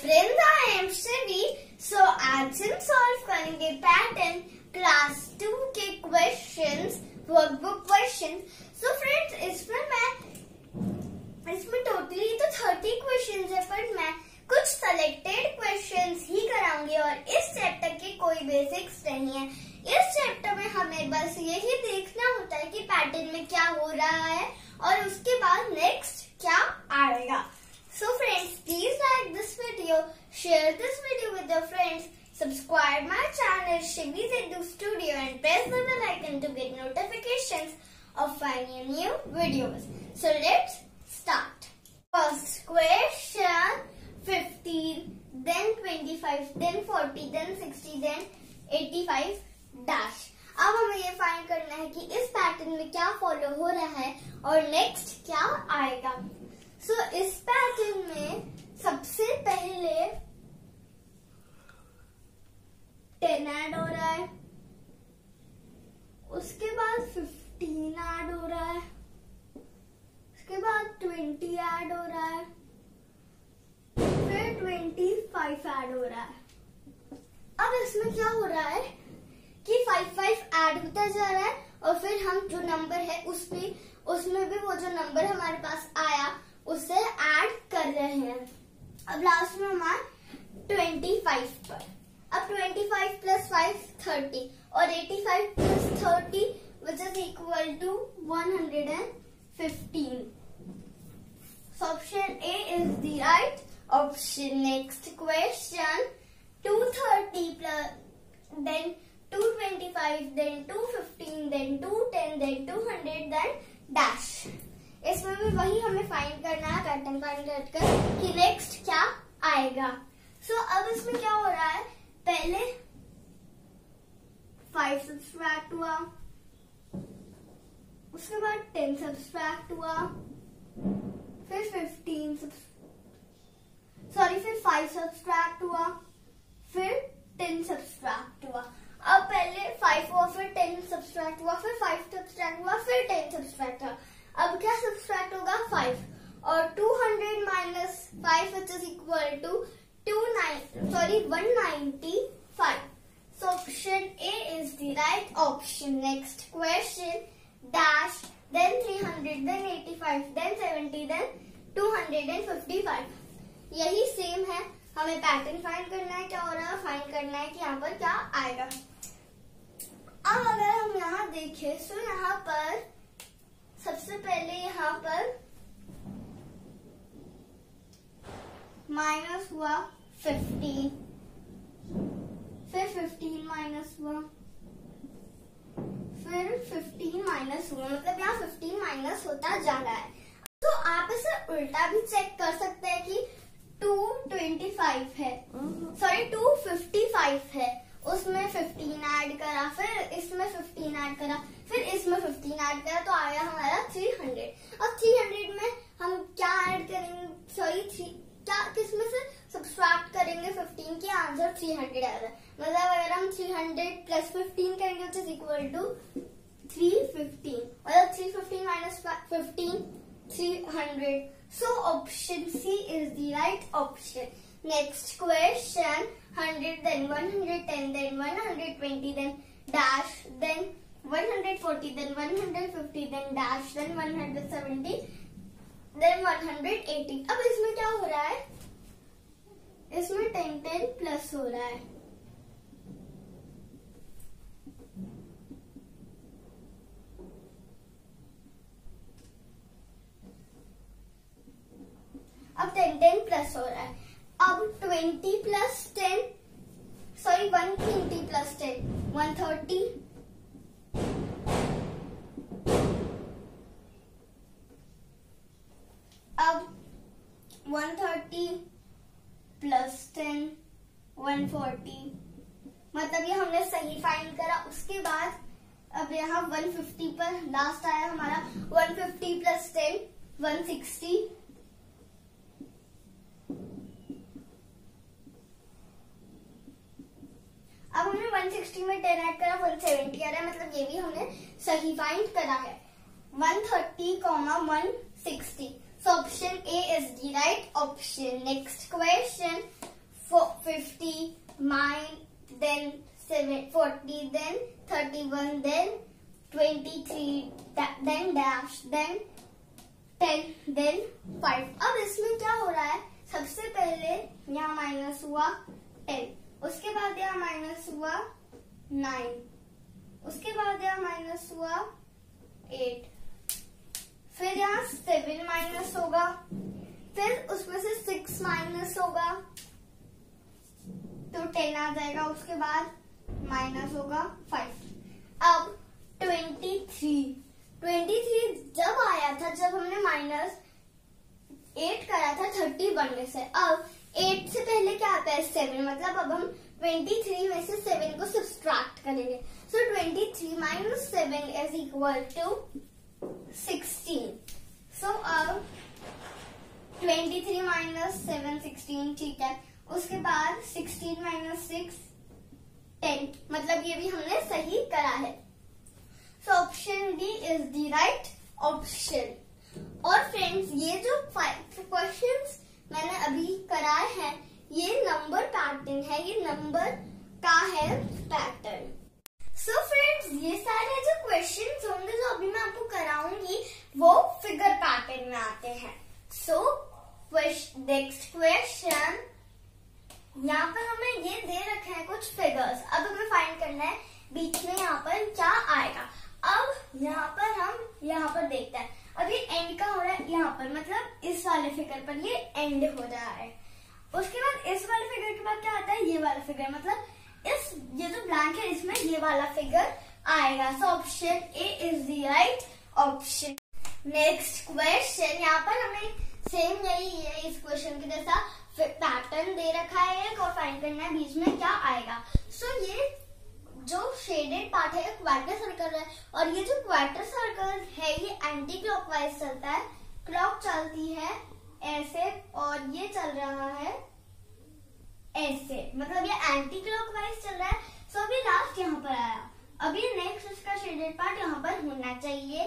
Friends I am Shri so आज हम solve करेंगे पैटर्न क्लास टू के questions workbook question so friends इसमें मैं, इसमें टोटली तो थर्टी क्वेश्चंस है, पर मैं कुछ सेलेक्टेड क्वेश्चंस ही कराऊँगी और इस चैप्टर के कोई बेसिक्स नहीं है। इस चैप्टर में हमें बस यही देखना होता है कि पैटर्न में क्या हो रहा है और उसके बाद नेक्स्ट क्या आएगा। So friends, please like this video, share this video with your friends, subscribe my channel Shivi's Edu Studio and press the bell icon to get notifications of finding new videos. So let's start. First question 15, then 25, then 40, then 60, then 85 dash. अब हमें ये find करना है कि इस pattern में क्या follow हो रहा है और नेक्स्ट क्या आएगा सो so, इस पैटर्न में सबसे पहले टेन ऐड हो रहा है। उसके बाद फिफ्टीन ऐड हो रहा है। उसके बाद ट्वेंटी ऐड हो रहा है। फिर ट्वेंटी फाइव ऐड हो रहा है। अब इसमें क्या हो रहा है कि फाइव फाइव ऐड होता जा रहा है और फिर हम जो नंबर है उस पे उसमें भी वो जो नंबर हमारे पास आया उसे ऐड कर रहे हैं। अब लास्ट में हमारा ट्वेंटी फाइव पर। अब twenty five plus five thirty और eighty five plus thirty which is equal to one hundred and fifteen option A is the right option next question two thirty plus then two twenty five then two fifteen then two ten इसमें भी वही हमें find करना है pattern find कर कि next क्या आएगा। सो so, अब इसमें क्या हो रहा है? पहले फाइव सब्सट्रैक्ट हुआ उसके बाद टेन सब्सट्रैक्ट हुआ फिर फिफ्टीन सॉरी फिर फाइव सब्सट्रैक्ट हुआ फिर टेन सब्सट्रैक्ट हुआ अब पहले फाइव हुआ फिर टेन सब्सट्रैक्ट हुआ फिर फाइव सब्सट्रैक्ट हुआ फिर टेन सब्सट्रैक्ट हुआ अब क्या सब्सट्रैक्ट होगा फाइव और two hundred minus equal to two nine sorry one ninety five So option A is the right option. Next question. Dash, then 300, then 85, then 70, then 255. यही same है हमें पैटर्न फाइंड करना है क्या हो रहा है फाइंड करना है कि यहाँ पर क्या आएगा अब अगर हम यहाँ देखें तो यहाँ पर सबसे पहले यहाँ पर माइनस हुआ फिफ्टीन फिर फिफ्टीन माइनस हुआ फिर फिफ्टीन माइनस हुआ मतलब यहाँ फिफ्टीन माइनस होता जा रहा है। तो आप इसे उल्टा भी चेक कर सकते हैं कि टू ट्वेंटी फाइव है। सॉरी टू फिफ्टी फाइव है। उसमें फिफ्टीन ऐड करा फिर इसमें फिफ्टीन ऐड करा फिर इसमें फिफ्टीन ऐड करा तो आया हमारा थ्री हंड्रेड और थ्री हंड्रेड में हम क्या ऐड करेंगे सॉरी थ्री क्या किसमें से सब्सट्रैक्ट करेंगे फिफ्टीन की आंसर थ्री हंड्रेड आ रहा है। मतलब अगर हम थ्री हंड्रेड प्लस फिफ्टीन करेंगे तो इक्वल टू थ्री फिफ्टीन मतलब three fifteen minus fifteen three hundred so option C is the right option Next question, 100, then 110, then 120, then dash, then 140, then 150, then dash, then 170, then 180. अब इसमें क्या हो रहा है? इसमें 10 10 प्लस हो रहा है। अब टेन टेन प्लस हो रहा है। अब twenty plus ten sorry one twenty plus ten one thirty अब one thirty plus ten one forty मतलब ये हमने सही फाइंड करा। उसके बाद अब यहाँ 150 पर लास्ट आया हमारा। 150 प्लस टेन 160 अब हमने 160 में 10 ऐड करा 170 आ रहा है। मतलब ये भी हमने सही फाइंड करा है। 130 comma 160 so option A is the right option next question 50, 9, then 7, 40, then 31, then 23, then dash, then 10, then 5. अब इसमें क्या हो रहा है सबसे पहले यहाँ माइनस हुआ 10, उसके बाद यहाँ माइनस हुआ 9, उसके बाद यहाँ माइनस हुआ 8, फिर यहाँ सेवन माइनस होगा, फिर उसमें से सिक्स माइनस होगा तो टेन आ जाएगा, उसके बाद माइनस होगा फाइव। अब ट्वेंटी थ्री ट्वेंटी थ्री जब आया था, जब हमने माइनस एट करा था, थर्टी बनने से, अब एट से पहले क्या आता है, सेवन मतलब अब हम ट्वेंटी थ्री में से सेवन को सब्सट्रैक्ट करेंगे। So twenty three minus seven is equal to sixteen so अब twenty three minus seven sixteen ठीक है. उसके बाद सिक्सटीन माइनस सिक्स टेन मतलब ये भी हमने सही करा है. So option D is the right option और फ्रेंड्स ये जो फाइव क्वेश्चंस मैंने अभी कराए हैं, ये नंबर पैटर्न है. ये नंबर का है पैटर्न सो so फ्रेंड्स ये सारे जो क्वेश्चन होंगे जो अभी मैं आपको कराऊँगी, वो फिगर पैटर्न में आते हैं। सो नेक्स्ट क्वेश्चन यहाँ पर हमें ये दे रखे हैं कुछ फिगर्स अब हमें फाइंड करना है बीच में यहाँ पर क्या आएगा। अब यहाँ पर हम, यहाँ पर देखते हैं। अब ये एंड का हो रहा है यहाँ पर मतलब इस वाले फिगर पर ये एंड हो रहा है। उसके बाद इस वाले फिगर के बाद क्या आता है? ये वाला फिगर मतलब इस ये जो ब्लैंक है इसमें ये वाला फिगर आएगा। So option A is the right option next question यहाँ पर हमें सेम यही है इस क्वेश्चन के जैसा पैटर्न दे रखा है एक और फाइंड करना है बीच में क्या आएगा। सो so, ये जो शेडेड पार्ट है क्वार्टर सर्कल है और ये जो क्वार्टर सर्कल है ये एंटी क्लॉकवाइज चलता है। क्लॉक चलती है ऐसे और ये चल रहा है। ऐसे मतलब ये एंटी क्लॉकवाइज चल रहा है सो अभी लास्ट यहाँ पर आया। अभी नेक्स्ट इसका शेडेड पार्ट यहाँ पर होना चाहिए।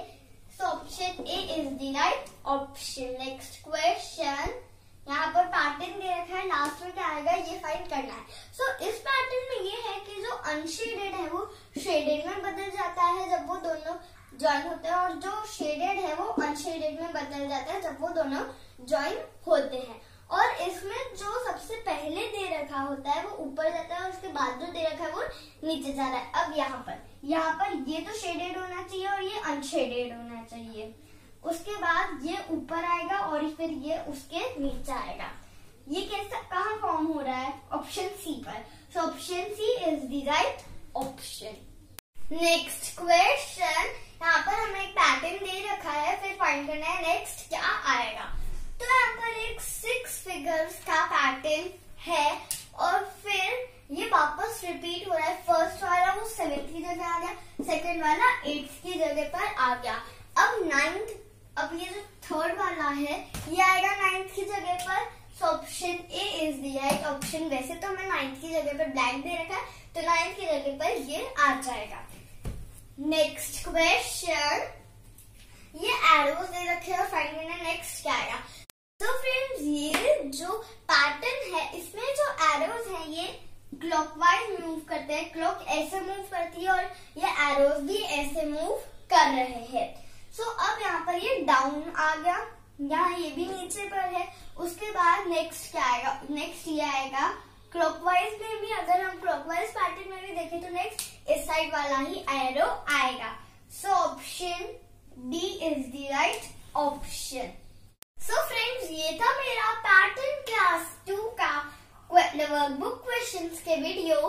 So option A is the right option next question यहाँ पर पैटर्न दे रखा है लास्ट में क्या आएगा ये फाइंड करना है। सो so, इस पैटर्न में ये है कि जो अनशेडेड है वो शेडेड में बदल जाता है जब वो दोनों ज्वाइन होते हैं और जो शेडेड है वो अनशेडेड में बदल जाता है जब वो दोनों ज्वाइन होते हैं। और इसमें जो सबसे पहले दे रखा होता है, वो ऊपर जाता है और उसके बाद जो दे रखा है, वो नीचे जा रहा है। अब यहाँ पर। यहाँ पर ये तो शेडेड होना चाहिए और ये अनशेडेड होना चाहिए। उसके बाद ये ऊपर आएगा और फिर ये उसके नीचे आएगा। ये कैसा, कहा फॉर्म हो रहा है? ऑप्शन सी पर। So option C is the right option next question यहाँ पर हमें एक पैटर्न दे रखा है, फिर फाइंड करना है नेक्स्ट क्या आएगा। तो यहाँ पर एक फिगर्स का पैटर्न है और फिर ये वापस रिपीट हो रहा है। फ़र्स्ट वाला वो सेवेंथ की जगह आ गया सेकंड वाला एट्थ की जगह पर आ गया। अब नाइन्थ अब ये जो थर्ड वाला है, ये आएगा नाइन्थ की जगह पर। So option A is the right option वैसे तो हमें नाइन्थ की जगह पर ब्लैंक दे रखा है तो नाइन्थ की जगह पर ये आ जाएगा। नेक्स्ट क्वेश्चन ये एरोज दे रखे और फाइंड करना नेक्स्ट क्या आएगा? तो फ्रेंड्स ये जो पैटर्न है इसमें जो एरोज है ये क्लॉकवाइज मूव करते हैं। क्लॉक ऐसे मूव करती है और ये एरोज भी ऐसे मूव कर रहे हैं। सो so, अब यहाँ पर ये डाउन आ गया। यहाँ ये भी नीचे पर है। उसके बाद नेक्स्ट क्या आएगा? नेक्स्ट ये आएगा। क्लॉकवाइज में भी अगर हम क्लॉकवाइज पैटर्न में भी देखें तो नेक्स्ट इस साइड वाला ही एरो आएगा। So option D is the right option so friends ये था मेरा पैटर्न क्लास टू का बुक क्वेश्चन के वीडियो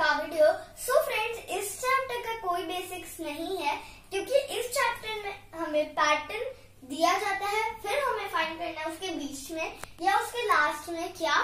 का वीडियो सो फ्रेंड्स इस चैप्टर का कोई बेसिक्स नहीं है, क्योंकि इस चैप्टर में हमें पैटर्न दिया जाता है, फिर हमें फाइंड करना है उसके बीच में, या उसके लास्ट में क्या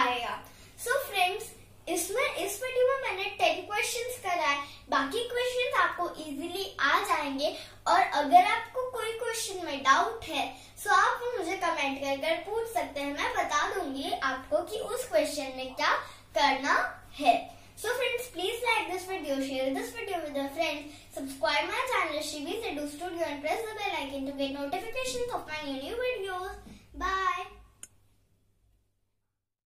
आएगा. सो so फ्रेंड्स इसमें, इस वीडियो में मैंने टेन क्वेश्चंस कराए बाकी क्वेश्चंस आपको इजीली आ जाएँगे। और अगर आपको कोई क्वेश्चन में डाउट है तो आप मुझे कमेंट कर पूछ सकते हैं। मैं बता दूँगी आपको कि उस क्वेश्चन में क्या करना है। So friends please like this video share this video with friends subscribe my channel Shivi से do studio and press the bell icon to get notification of my new videos bye